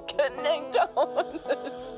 connect on this.